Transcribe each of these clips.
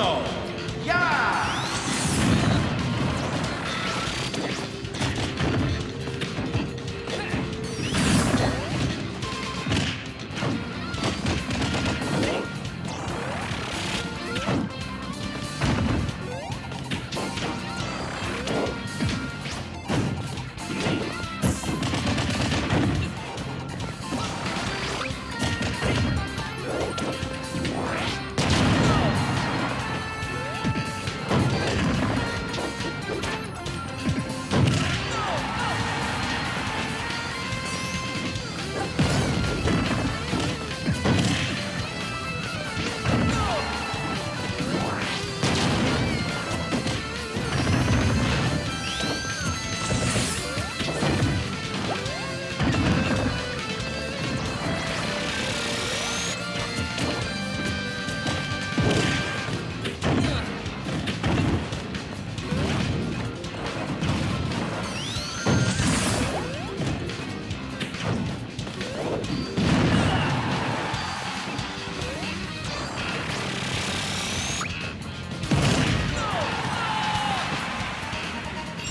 uno, ya.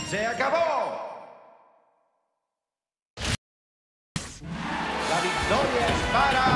Se acabó. La victoria es para